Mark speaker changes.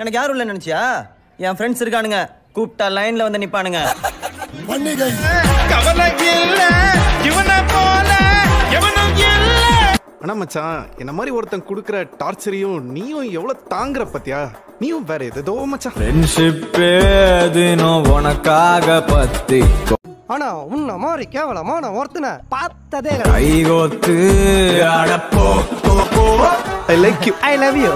Speaker 1: எனக்கு யாரும் இல்லை நினைச்சியா? என் ஃப்ரெண்ட்ஸ் இருக்கானுங்க. கூப்பிட்டா லைன்ல வந்து நிப்பானுங்க.
Speaker 2: கவலை
Speaker 3: ஆனா மச்சான் என்ன மாதிரி ஒருத்தன் கொடுக்குற டார்ச்சரையும் நீயும் எவ்வளவு தாங்குற பத்தியா? நீயும் வேற ஏதோ மச்சான்.
Speaker 4: ஃப்ரெண்ட்ஷிப்பே தினம் உனக்காக பத்தி.
Speaker 5: ஆனா உன்ன மாதிரி கேவலமான ஒருத்தனை பார்த்ததே
Speaker 4: கைகோத்து அடப்போ
Speaker 3: I like you
Speaker 5: I love you